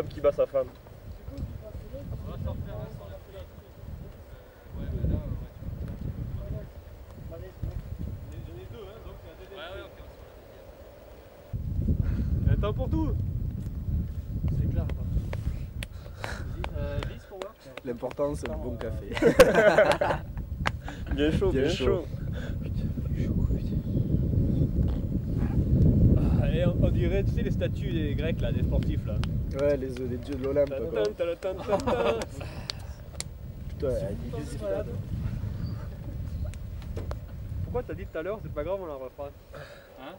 Homme qui bat sa femme. Il y a un temps pour tout C'est clair. Euh, 10 pour voir L'important c'est le bon café. Bien chaud, bien, Bien chaud. chaud. Ah, et on, on dirait, tu sais, les statues des Grecs, là, des sportifs, là. Ouais, les, les dieux de l'Olympe. Putain, il est discutable. Pourquoi t'as dit tout à l'heure, c'est pas grave, on la refera Hein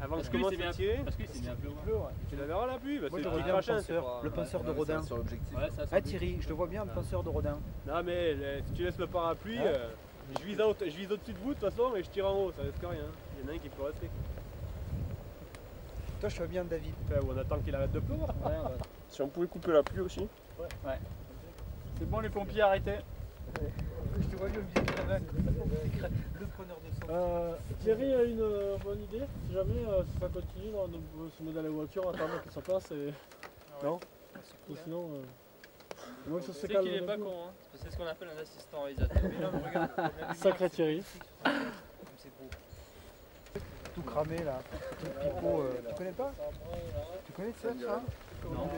Avant que je que commence c'est bien- à tirer, Parce un peu au vent. tu la verras la pluie, bah, Moi, c'est je le regarde prochain, le c'est penseur, le penseur de Rodin. c'est c'est Ah Thierry, je le vois bien, le penseur de Rodin. Non mais si tu laisses le parapluie, Ouais. euh, je vise, au- je vise au-dessus de vous de toute façon et je tire en haut, ça risque rien. Il y en a un qui peut rester. Toi, je vois bien David. Enfin, on attend qu'il arrête de pleuvoir. Si on pouvait couper la pluie aussi. C'est bon les pompiers, arrêtez. Je te vois bien au milieu de la Le preneur de sang. Euh, Thierry a une euh, bonne idée. Si jamais euh, si ça continue, on on se met dans la voiture, on attend qu'il se passe et. Non Ou sinon. Euh... Moi, sais qu'il est d'un pas coup. con, hein. C'est ce qu'on appelle un assistant réalisateur. Mais là, mais regarde, la lumière, Sacré Thierry. C'est beau. Tout cramé là. Tout pipeau. euh, Tu connais pas Tu connais ça, ça Non.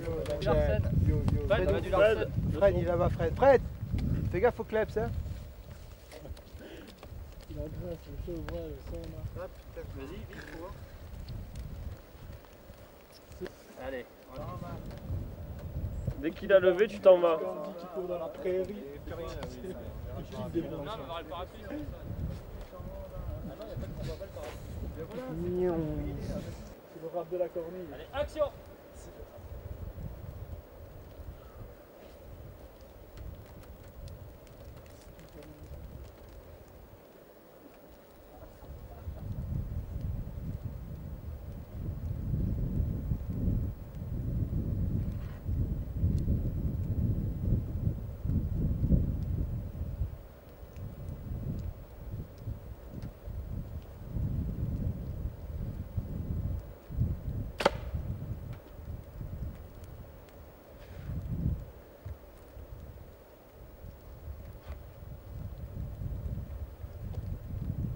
Yo, Larsen. yo, yo. Fred, Fred, du Larsen. Fred, il est là-bas, Fred. Fred Fais gaffe au kleps, hein le le là. Vas-y, vite, pour voir. Allez. Dès qu'il a levé, tu t'en vas. On dit qu'il court dans la prairie. Non, mais on va avoir le parapluie. Comme ça. Non, il y a pas de- on voit pas le parapluie. C'est le rap de la cornille. Allez, action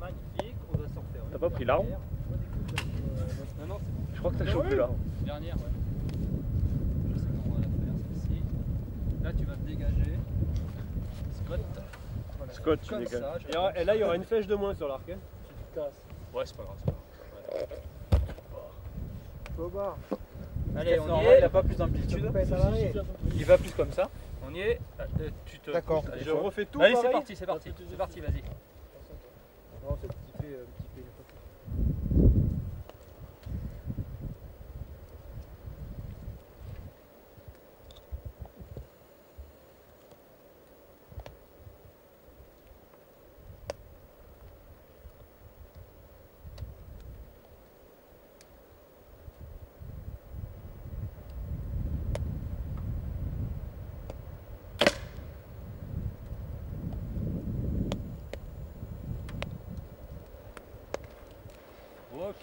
Magnifique, on doit s'en faire. T'as pas pris l'arme Non, non, c'est Je crois que t'as chopé là. dernière, ouais. Je sais comment on va la faire, celle-ci. Là, tu vas te dégager. Scott. Voilà. Scott, tu dégages. ça, Et, alors- et là, il y aura une flèche de moins sur l'arc. hein. Tu te casses. Ouais, c'est pas grave. c'est pas grave. Boba. Allez, on fait y est. il a pas plus d'amplitude. Il va plus comme ça. On y est. Euh, tu te. D'accord. Je refais tout Allez, c'est parti, c'est parti. C'est parti, vas-y. Non, c'est petit petit peu, Ok,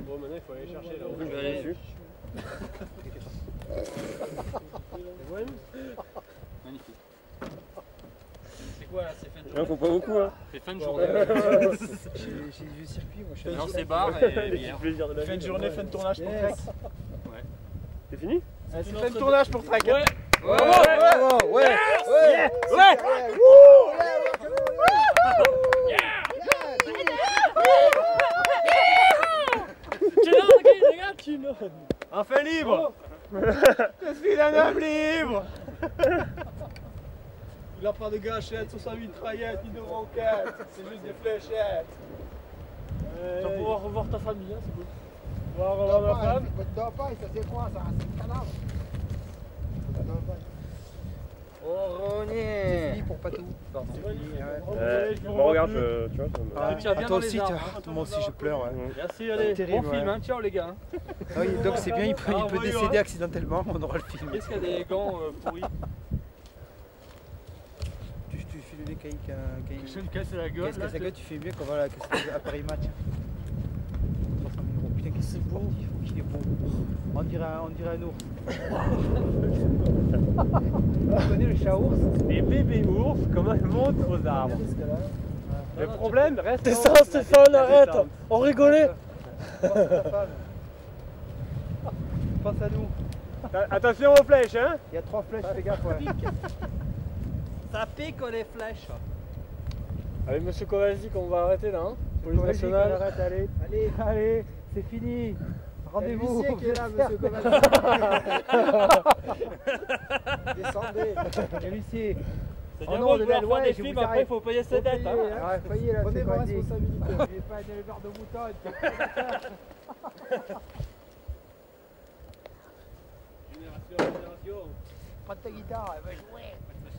Bon, maintenant, il faut aller chercher là. Je vais aller dessus. Ouais, Magnifique. C'est quoi là C'est fin de journée faut pas beaucoup hein. C'est fin de journée. J'ai du circuit, moi je suis Non, c'est bar et bière. plaisirs de la Fin de journée, fin de tournage pour Trek. C'est fini C'est fin de tournage pour Trek. Ouais. Ouais, ouais, ouais, ouais, ouais, Enfin libre Je suis un homme libre. Il a pas de gâchette sur sa mitraillette, ni de roquette, c'est juste des fléchettes. Tu vas pouvoir revoir ta famille, hein, c'est cool. Tu vas revoir ma femme. c'est quoi ça? C'est un cadavre Oh, C'est fini pour Patou. Ouais, Euh, je vous Bon, regarde, je- tu vois. me- Ah, tiens bien toi les aussi, hein. moi aussi je pleure. ouais. Merci, allez. Terrible, Bon film, ouais. hein. Ciao les gars. Ah oui, donc c'est bien, il peut, il Ah, peut voyons, décéder hein. accidentellement, on aura le film. Qu'est-ce qu'il y a des gants euh, pourris Tu, tu fais le nez quand il quand il- Je me casse la gueule. Qu'est-ce que là, ça gueule, tu fais mieux qu'on va à Paris Match. C'est beau. Il faut qu'il est beau. On dirait un, on dirait un ours. tu connais le chat ours? Les bébés ours, comment ils montent aux arbres. Le problème reste. Descends Stéphane, arrête On rigolait Pense à ta femme. Pense à nous. Attention aux flèches, hein Il y a trois flèches, fais gaffe. Ouais. Ça pique les flèches. Allez, monsieur Kovacic, on va arrêter là, hein Police nationale. arrête, allez. Allez, allez, c'est fini. Rendez-vous. l'huissier qui est là, monsieur. Descendez. Et l'huissier. C'est Oh bien non, beau de de vouloir la loi, faire des films, après il faut payer ses dettes. Hein. Ouais, voyez là, Prenez c'est vos responsabilités. Il n'est pas un éleveur de moutons. Génération, génération. Prends ta guitare, elle va jouer.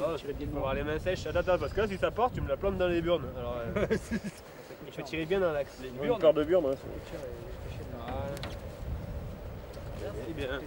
Oh, il faut avoir les mains sèches. Attends, attends, parce que là, si ça part, tu me la plantes dans les burnes. Alors, euh, il faut tirer bien dans l'axe. Les Une paire de burnes, hein. Merci bien.